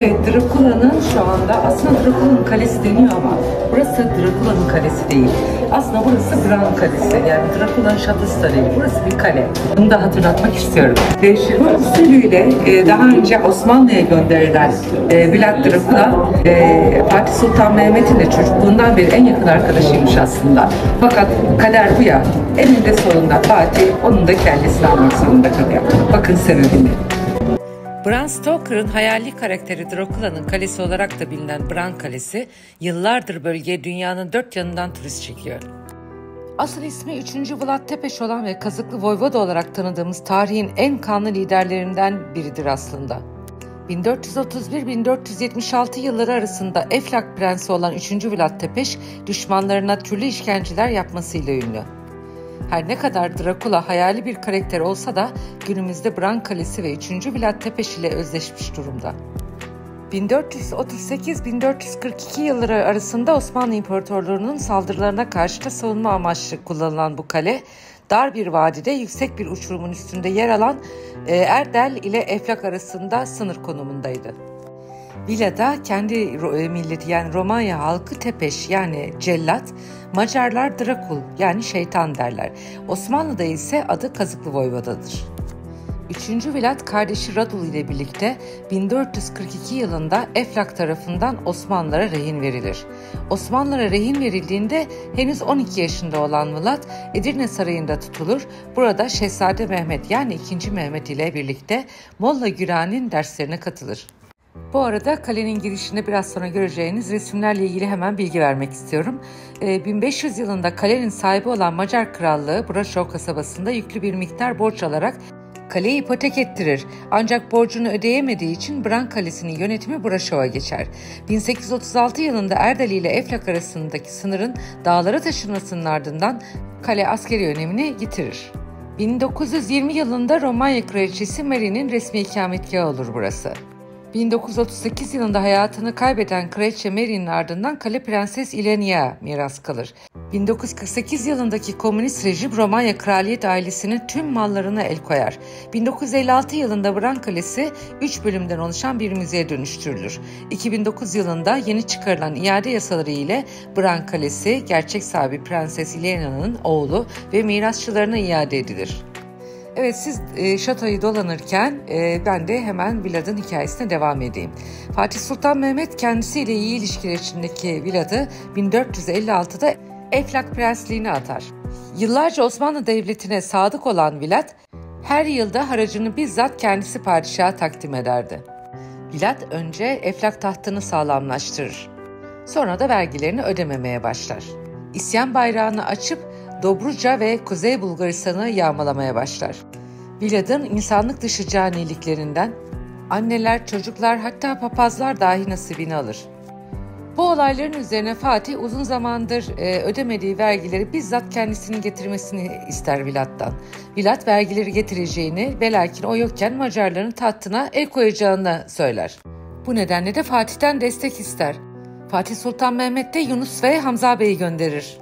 Evet, Drakula'nın şu anda aslında Drakula'nın kalesi deniyor ama burası Drakula'nın kalesi değil. Aslında burası Bran Kalesi. Yani Drakula'nın şatosu da. Burası bir kale. Bunu da hatırlatmak istiyorum. Devşirme usulüyle e, daha önce Osmanlı'ya gönderilen e, Vlad Drakula e, Fatih Sultan Mehmet'in de çocukluğundan beri en yakın arkadaşıymış aslında. Fakat kader bu ya. Eninde sonunda Fatih onun da kellesini almak zorunda kalıyor. Bakın sebebini. Bram Stoker'ın hayali karakteri Dracula'nın kalesi olarak da bilinen Bran Kalesi, yıllardır bölgeye dünyanın dört yanından turist çekiyor. Asıl ismi 3. Vlad Tepeş olan ve Kazıklı Voyvoda olarak tanıdığımız tarihin en kanlı liderlerinden biridir aslında. 1431-1476 yılları arasında Eflak Prensi olan 3. Vlad Tepeş, düşmanlarına türlü işkenceler yapmasıyla ünlü. Her ne kadar Dracula hayali bir karakter olsa da günümüzde Bran Kalesi ve 3. Vlad Tepeş ile özleşmiş durumda. 1438-1442 yılları arasında Osmanlı İmparatorluğu'nun saldırılarına karşı da savunma amaçlı kullanılan bu kale, dar bir vadide yüksek bir uçurumun üstünde yer alan e, Erdel ile Eflak arasında sınır konumundaydı. Vila'da kendi e, milleti yani Romanya halkı Tepeş yani cellat, Macarlar Drakul yani şeytan derler. Osmanlı'da ise adı Kazıklı Voyvoda'dır. Üçüncü Vlad kardeşi Radul ile birlikte 1442 yılında Eflak tarafından Osmanlılara rehin verilir. Osmanlılara rehin verildiğinde henüz 12 yaşında olan Vlad Edirne Sarayı'nda tutulur. Burada Şehzade Mehmet yani 2. Mehmet ile birlikte Molla Güran'ın derslerine katılır. Bu arada kalenin girişinde biraz sonra göreceğiniz resimlerle ilgili hemen bilgi vermek istiyorum. 1500 yılında kalenin sahibi olan Macar Krallığı Braşov kasabasında yüklü bir miktar borç alarak kaleyi ipotek ettirir. Ancak borcunu ödeyemediği için Bran Kalesi'nin yönetimi Braşov'a geçer. 1836 yılında Erdeli ile Eflak arasındaki sınırın dağlara taşınmasının ardından kale askeri önemini yitirir. 1920 yılında Romanya Kraliçesi Mary'nin resmi ikametgahı olur burası. 1938 yılında hayatını kaybeden Kraliçe Mary'nin ardından Kale Prenses Ilenia miras kalır. 1948 yılındaki komünist rejim Romanya kraliyet ailesinin tüm mallarına el koyar. 1956 yılında Bran Kalesi 3 bölümden oluşan bir müzeye dönüştürülür. 2009 yılında yeni çıkarılan iade yasaları ile Bran Kalesi gerçek sahibi Prenses Ilenia'nın oğlu ve mirasçılarına iade edilir. Evet siz e, şatoyu dolanırken e, ben de hemen Vilad'ın hikayesine devam edeyim. Fatih Sultan Mehmet kendisiyle iyi ilişkiler içindeki Vilad'ı 1456'da Eflak Prensliğine atar. Yıllarca Osmanlı Devleti'ne sadık olan Vilad, her yılda haracını bizzat kendisi padişaha takdim ederdi. Vilad önce Eflak tahtını sağlamlaştırır. Sonra da vergilerini ödememeye başlar. İsyan bayrağını açıp Dobruca ve Kuzey Bulgaristan'ı yağmalamaya başlar. Vilad'ın insanlık dışı caniliklerinden anneler, çocuklar hatta papazlar dahi nasibini alır. Bu olayların üzerine Fatih uzun zamandır e, ödemediği vergileri bizzat kendisinin getirmesini ister Vilad'dan. Vilad vergileri getireceğini ve lakin o yokken Macarların tahtına el koyacağını söyler. Bu nedenle de Fatih'ten destek ister. Fatih Sultan Mehmet de Yunus ve Hamza Bey'i gönderir.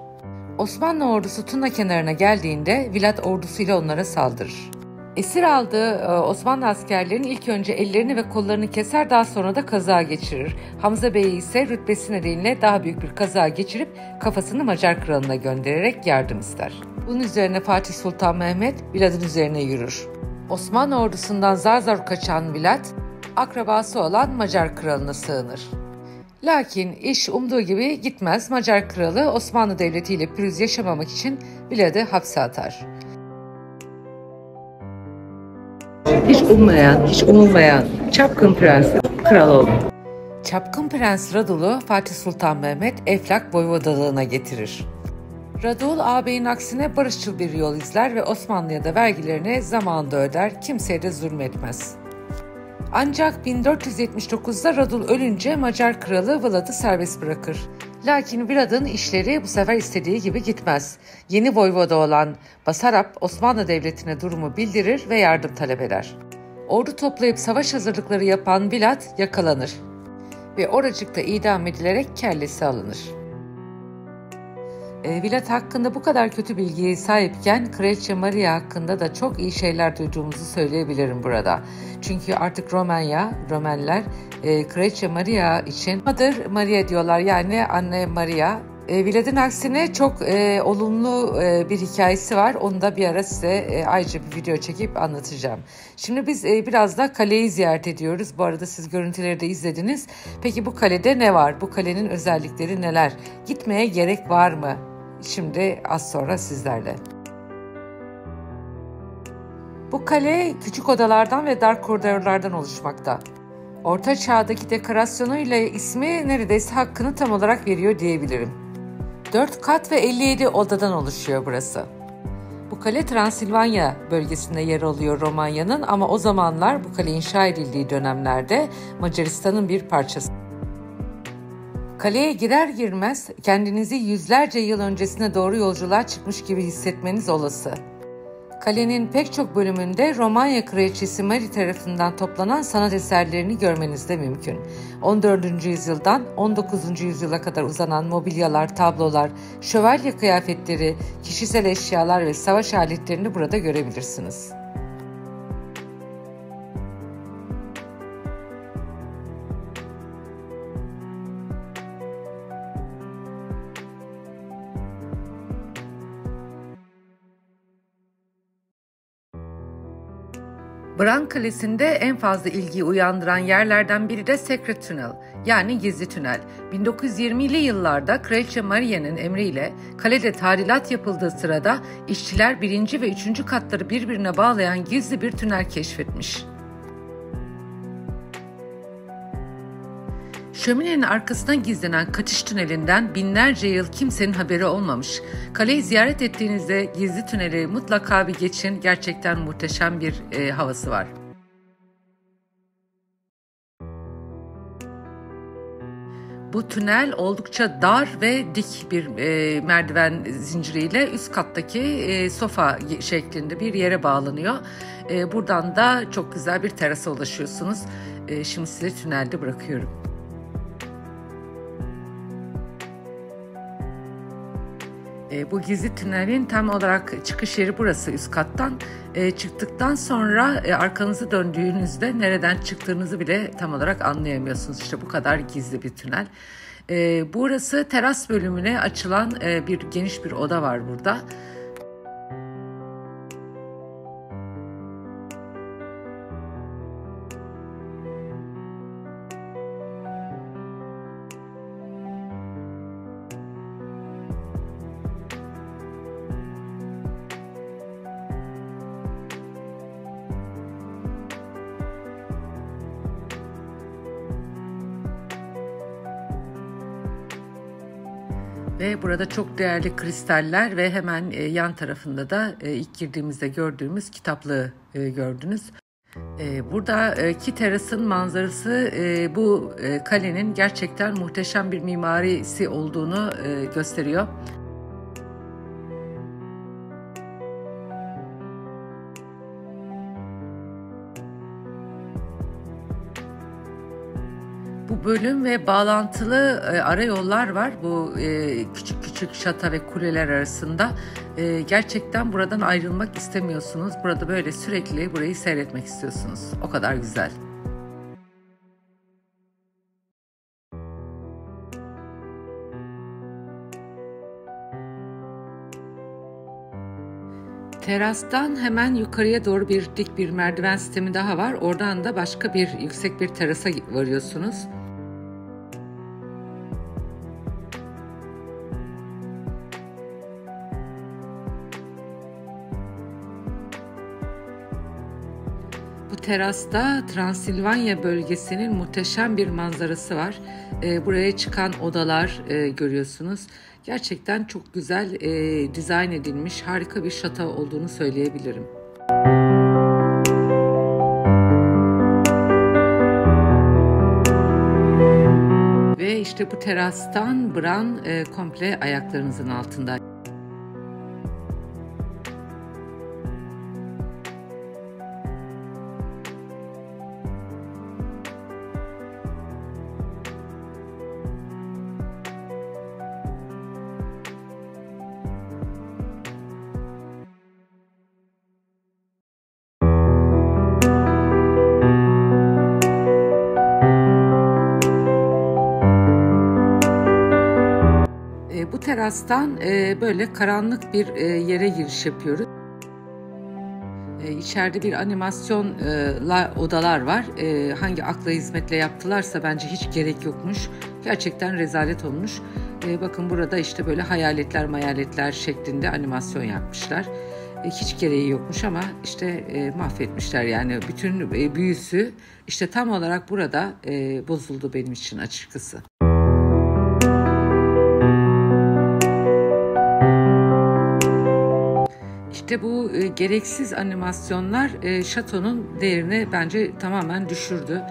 Osmanlı ordusu Tuna kenarına geldiğinde Vlad ordusuyla onlara saldırır. Esir aldığı e, Osmanlı askerlerinin ilk önce ellerini ve kollarını keser daha sonra da kaza geçirir. Hamza Bey ise rütbesi nedeniyle daha büyük bir kaza geçirip kafasını Macar kralına göndererek yardım ister. Bunun üzerine Fatih Sultan Mehmet Vlad'ın üzerine yürür. Osmanlı ordusundan zar zar kaçan Vlad, akrabası olan Macar kralına sığınır. Lakin iş umduğu gibi gitmez. Macar kralı Osmanlı Devleti ile pürüz yaşamamak için Vlad'ı hapse atar. Hiç ummayan, hiç umulmayan çapkın prens kral oldu. Çapkın Prens Radul'u Fatih Sultan Mehmet Eflak Voyvodalığına getirir. Radul ağabeyin aksine barışçıl bir yol izler ve Osmanlı'ya da vergilerini zamanında öder, kimseye de zulmetmez. Ancak 1479'da Radul ölünce Macar kralı Vlad'ı serbest bırakır. Lakin Vlad'ın işleri bu sefer istediği gibi gitmez. Yeni voyvoda olan Basarap Osmanlı Devleti'ne durumu bildirir ve yardım talep eder. Ordu toplayıp savaş hazırlıkları yapan Vlad yakalanır ve oracıkta idam edilerek kellesi alınır. Vilat hakkında bu kadar kötü bilgiye sahipken Kraliçe Maria hakkında da çok iyi şeyler duyduğumuzu söyleyebilirim burada. Çünkü artık Romanya, Romenler e, Kraliçe Maria için Mother Maria diyorlar yani Anne Maria e, Vlad'ın aksine çok e, olumlu e, bir hikayesi var. Onu da bir ara size e, ayrıca bir video çekip anlatacağım. Şimdi biz e, biraz da kaleyi ziyaret ediyoruz. Bu arada siz görüntüleri de izlediniz. Peki bu kalede ne var? Bu kalenin özellikleri neler? Gitmeye gerek var mı? Şimdi az sonra sizlerle. Bu kale küçük odalardan ve dar koridorlardan oluşmakta. Orta çağdaki dekorasyonuyla ismi neredeyse hakkını tam olarak veriyor diyebilirim. 4 kat ve 57 odadan oluşuyor burası. Bu kale Transilvanya bölgesinde yer alıyor Romanya'nın ama o zamanlar bu kale inşa edildiği dönemlerde Macaristan'ın bir parçası. Kaleye girer girmez kendinizi yüzlerce yıl öncesine doğru yolculuğa çıkmış gibi hissetmeniz olası. Kalenin pek çok bölümünde Romanya Kraliçesi Mary tarafından toplanan sanat eserlerini görmeniz de mümkün. 14. yüzyıldan 19. yüzyıla kadar uzanan mobilyalar, tablolar, şövalye kıyafetleri, kişisel eşyalar ve savaş aletlerini burada görebilirsiniz. Bran Kalesi'nde en fazla ilgi uyandıran yerlerden biri de Secret Tunnel yani gizli tünel. 1920'li yıllarda Kraliçe Maria'nın emriyle kalede tadilat yapıldığı sırada işçiler birinci ve üçüncü katları birbirine bağlayan gizli bir tünel keşfetmiş. Şöminenin arkasına gizlenen kaçış tünelinden binlerce yıl kimsenin haberi olmamış. Kaleyi ziyaret ettiğinizde gizli tüneli mutlaka bir geçin. Gerçekten muhteşem bir e, havası var. Bu tünel oldukça dar ve dik bir e, merdiven zinciriyle üst kattaki e, sofa şeklinde bir yere bağlanıyor. E, buradan da çok güzel bir terasa ulaşıyorsunuz. E, şimdi sizi tünelde bırakıyorum. E, bu gizli tünelin tam olarak çıkış yeri burası üst kattan. E, çıktıktan sonra e, arkanızı döndüğünüzde nereden çıktığınızı bile tam olarak anlayamıyorsunuz. İşte bu kadar gizli bir tünel. E, burası teras bölümüne açılan e, bir geniş bir oda var burada. Ve burada çok değerli kristaller ve hemen e, yan tarafında da e, ilk girdiğimizde gördüğümüz kitaplığı e, gördünüz. Buradaki terasın manzarası bu kalenin gerçekten muhteşem bir mimarisi olduğunu gösteriyor. Bölüm ve bağlantılı e, arayollar var bu e, küçük küçük şata ve kuleler arasında. E, gerçekten buradan ayrılmak istemiyorsunuz. Burada böyle sürekli burayı seyretmek istiyorsunuz. O kadar güzel. Terastan hemen yukarıya doğru bir dik bir merdiven sistemi daha var. Oradan da başka bir yüksek bir terasa varıyorsunuz. Bu terasta Transilvanya bölgesinin muhteşem bir manzarası var. E, buraya çıkan odalar e, görüyorsunuz. Gerçekten çok güzel e, dizayn edilmiş harika bir şata olduğunu söyleyebilirim. Ve işte bu terastan Bran e, komple ayaklarınızın altında. Terastan e, böyle karanlık bir e, yere giriş yapıyoruz. E, içeride bir animasyonla odalar var. E, hangi akla hizmetle yaptılarsa bence hiç gerek yokmuş. Gerçekten rezalet olmuş. E, bakın burada işte böyle hayaletler mayaletler şeklinde animasyon yapmışlar. E, hiç gereği yokmuş ama işte e, mahvetmişler yani bütün e, büyüsü işte tam olarak burada e, bozuldu benim için açıkçası. İşte bu e, gereksiz animasyonlar e, şatonun değerini bence tamamen düşürdü.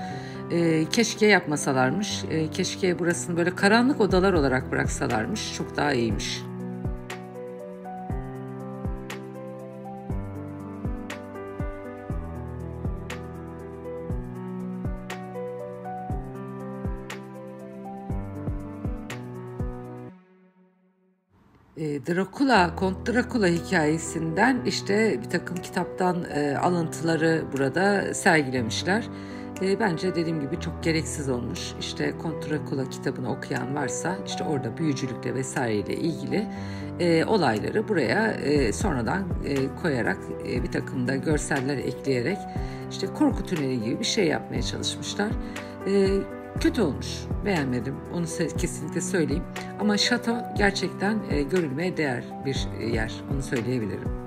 E, keşke yapmasalarmış. E, keşke burasını böyle karanlık odalar olarak bıraksalarmış. Çok daha iyiymiş. Dracula, Kont Dracula hikayesinden işte bir takım kitaptan e, alıntıları burada sergilemişler. E, bence dediğim gibi çok gereksiz olmuş. İşte Kont Dracula kitabını okuyan varsa işte orada büyücülükle vesaireyle ilgili e, olayları buraya e, sonradan e, koyarak e, bir takım da görseller ekleyerek işte korku tüneli gibi bir şey yapmaya çalışmışlar. E, kötü olmuş. Beğenmedim. Onu kesinlikle söyleyeyim. Ama şato gerçekten e, görülmeye değer bir e, yer. Onu söyleyebilirim.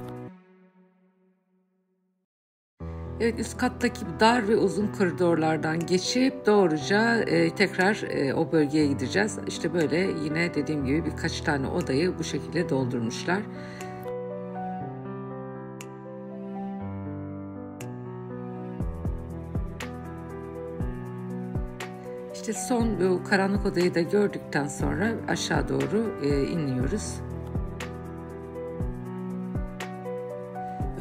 Evet üst kattaki dar ve uzun koridorlardan geçip doğruca e, tekrar e, o bölgeye gideceğiz. İşte böyle yine dediğim gibi birkaç tane odayı bu şekilde doldurmuşlar. İşte son bu karanlık odayı da gördükten sonra aşağı doğru e, iniyoruz.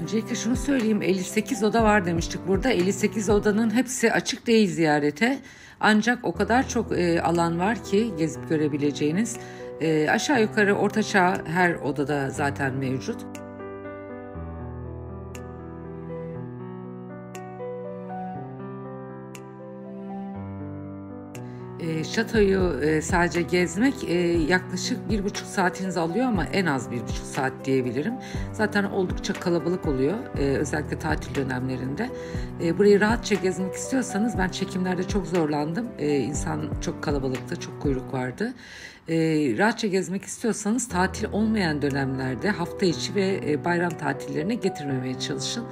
Öncelikle şunu söyleyeyim 58 oda var demiştik burada. 58 odanın hepsi açık değil ziyarete. Ancak o kadar çok e, alan var ki gezip görebileceğiniz. E, aşağı yukarı ortaçağ her odada zaten mevcut. E, şatoyu e, sadece gezmek e, yaklaşık bir buçuk saatinizi alıyor ama en az bir buçuk saat diyebilirim. Zaten oldukça kalabalık oluyor e, özellikle tatil dönemlerinde. E, burayı rahatça gezmek istiyorsanız ben çekimlerde çok zorlandım. E, insan çok kalabalıktı, çok kuyruk vardı. E, rahatça gezmek istiyorsanız tatil olmayan dönemlerde hafta içi ve e, bayram tatillerine getirmemeye çalışın.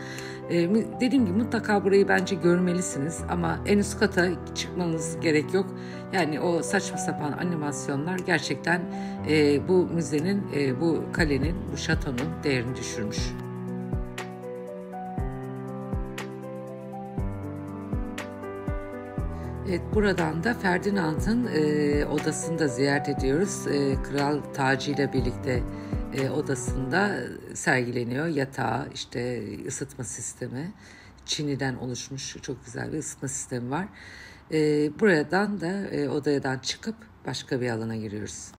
Ee, dediğim gibi mutlaka burayı bence görmelisiniz ama en üst kata çıkmanız gerek yok. Yani o saçma sapan animasyonlar gerçekten e, bu müzenin, e, bu kalenin, bu şatonun değerini düşürmüş. Evet, buradan da Ferdinand'ın e, odasını da ziyaret ediyoruz. E, Kral Taci ile birlikte e, odasında sergileniyor. Yatağı, işte ısıtma sistemi, çiniden oluşmuş çok güzel bir ısıtma sistemi var. E, buradan da e, odadan çıkıp başka bir alana giriyoruz.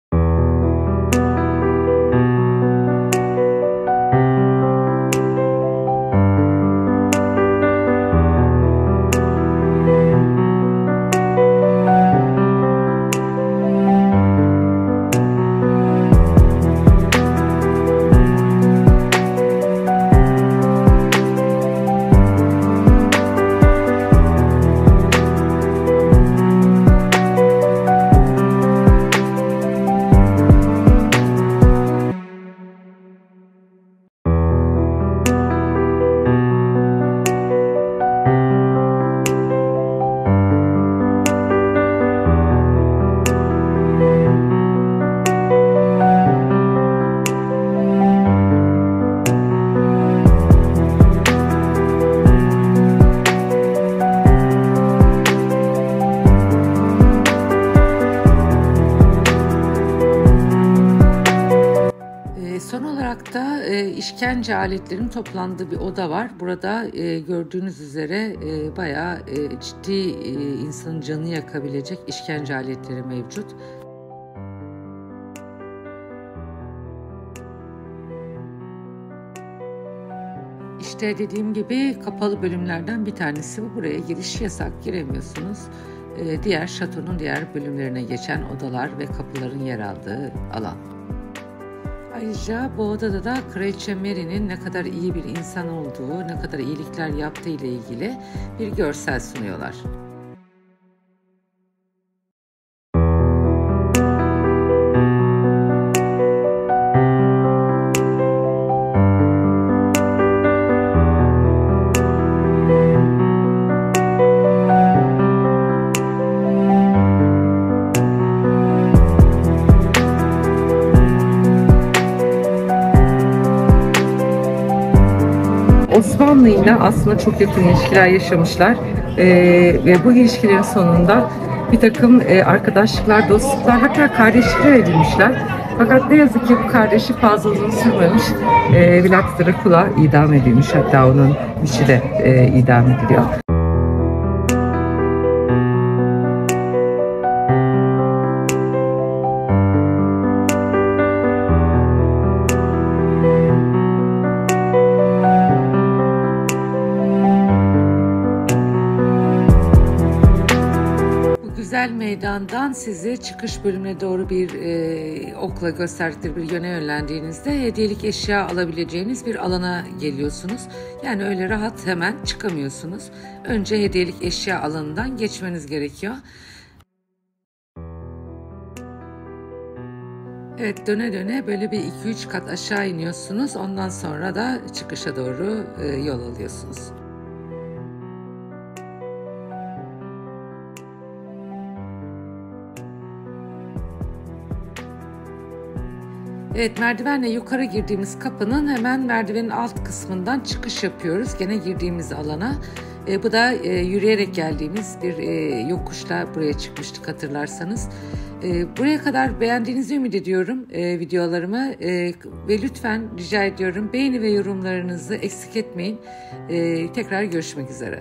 İşkence aletlerinin toplandığı bir oda var. Burada e, gördüğünüz üzere e, bayağı e, ciddi e, insanın canı yakabilecek işkence aletleri mevcut. İşte dediğim gibi kapalı bölümlerden bir tanesi bu. Buraya giriş yasak, giremiyorsunuz. Ee, diğer şatonun diğer bölümlerine geçen odalar ve kapıların yer aldığı alan. Ayrıca bu odada da Kraliçe Mary'nin ne kadar iyi bir insan olduğu, ne kadar iyilikler yaptığı ile ilgili bir görsel sunuyorlar. Osmanlı ile aslında çok yakın ilişkiler yaşamışlar Ee, ve bu ilişkilerin sonunda bir takım e, arkadaşlıklar, dostluklar hatta kardeşlikler edinmişler. Fakat ne yazık ki bu kardeşi fazla uzun sürmemiş. Ee, Vlad Dracula idam edilmiş hatta onun işi de e, idam ediliyor. Meydandan sizi çıkış bölümüne doğru bir e, okla gösterdikleri bir yöne yönlendiğinizde hediyelik eşya alabileceğiniz bir alana geliyorsunuz. Yani öyle rahat hemen çıkamıyorsunuz. Önce hediyelik eşya alanından geçmeniz gerekiyor. Evet döne döne böyle bir 2-3 kat aşağı iniyorsunuz. Ondan sonra da çıkışa doğru e, yol alıyorsunuz. Evet merdivenle yukarı girdiğimiz kapının hemen merdivenin alt kısmından çıkış yapıyoruz. Gene girdiğimiz alana. E, bu da e, yürüyerek geldiğimiz bir e, yokuşla buraya çıkmıştık hatırlarsanız. E, buraya kadar beğendiğinizi ümit ediyorum e, videolarımı e, ve lütfen rica ediyorum beğeni ve yorumlarınızı eksik etmeyin. E, tekrar görüşmek üzere.